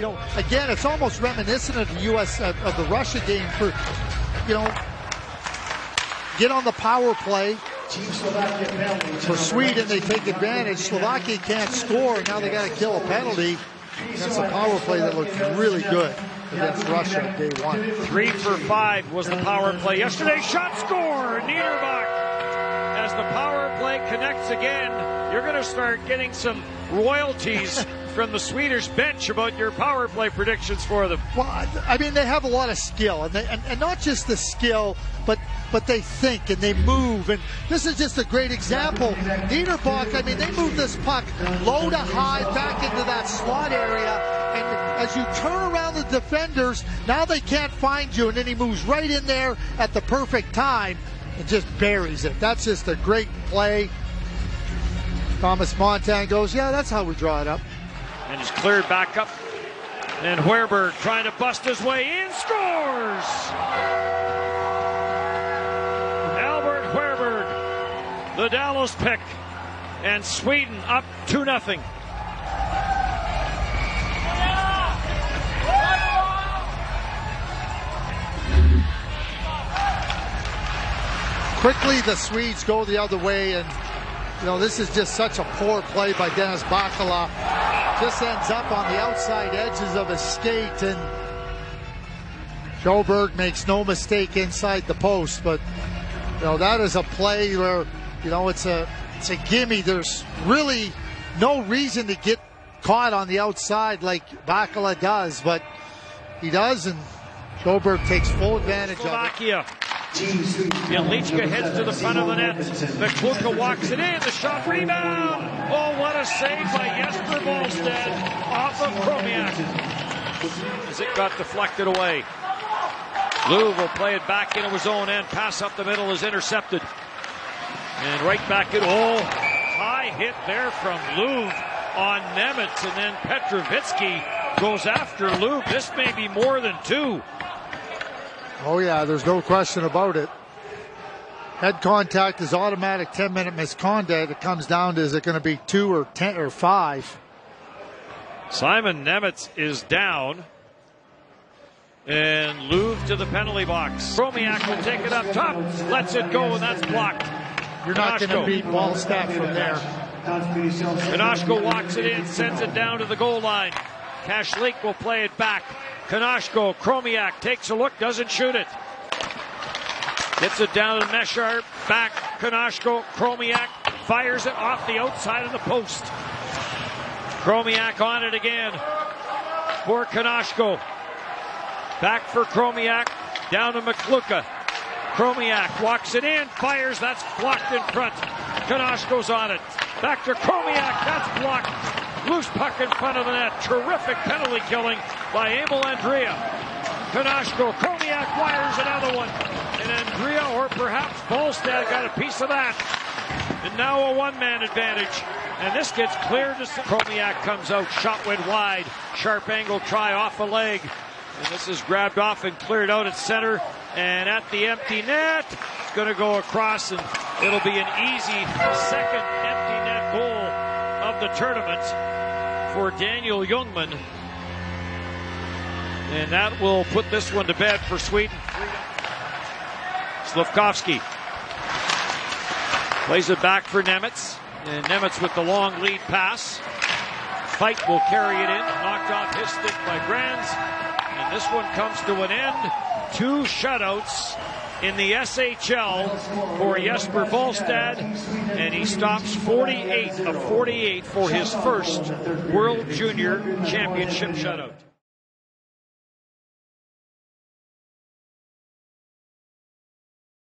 you know, again, it's almost reminiscent of the U.S. of, of the Russia game for, you know, get on the power play. For Sweden, they take advantage. Slovakia can't score. Now they got to kill a penalty. That's a power play that looked really good against Russia day one. Three for five was the power play yesterday. Shot score, Niederbach. As the power play connects again, you're going to start getting some royalties from the Swedish bench about your power play predictions for them. Well, I mean, they have a lot of skill, and, they, and, and not just the skill, but but they think and they move. And this is just a great example. Niederbach, I mean, they move this puck low to high back into that slot area. And as you turn around the defenders, now they can't find you. And then he moves right in there at the perfect time and just buries it. That's just a great play. Thomas Montén goes, Yeah, that's how we draw it up. And he's cleared back up. And Huerberg trying to bust his way in, scores! Albert Huerberg, the Dallas pick, and Sweden up 2 0. Quickly, the Swedes go the other way, and you know this is just such a poor play by Dennis Bakala. Just ends up on the outside edges of his skate, and Sjoberg makes no mistake inside the post. But you know that is a play where you know it's a it's a gimme. There's really no reason to get caught on the outside like Bakala does, but he does, and Sjoberg takes full advantage of it. Jelichka heads to the front of the net. Mikluka walks it in. The shot rebound. Oh, what a save by Jesper Wallstedt off of Chromiak. As it got deflected away. Lou will play it back into his own end. Pass up the middle is intercepted. And right back in. Oh, high hit there from Louvre on Nemec. And then Petrovitsky goes after Louvre. This may be more than two. Oh, yeah, there's no question about it. Head contact is automatic 10 minute misconduct. It comes down to is it going to be two or 10 or five? Simon Nemec is down. And Louvre to the penalty box. Chromiak will take it up top, lets it go, and that's blocked. You're not going to beat Wallstedt from there. Konashko walks it in, sends it down to the goal line. Kashlik will play it back. Konashko, Chromiak takes a look, doesn't shoot it. Gets it down to Mesar, back, Konashko, Chromiak fires it off the outside of the post. Chromiak on it again for Konashko. Back for Chromiak, down to Mikluka. Chromiak walks it in, fires, that's blocked in front. Konashko's on it. Back to Chromiak, that's blocked. Loose puck in front of the net. Terrific penalty killing by Emil Andrae. Konashko, Chromiak wires another one. And Andrae, or perhaps Bolstad, got a piece of that. And now a one-man advantage. And this gets cleared to Chromiak comes out. Shot went wide. Sharp angle try off a leg. And this is grabbed off and cleared out at center. And at the empty net, it's going to go across, and it'll be an easy second empty the tournament for Daniel Ljungman. And that will put this one to bed for Sweden. Slafkovsky plays it back for Nemec. And Nemec with the long lead pass. Fight will carry it in. Knocked off his stick by Granz. And this one comes to an end. Two shutouts in the SHL for Jesper Wallstedt, and he stops 48 of 48 for his first World Junior Championship shutout.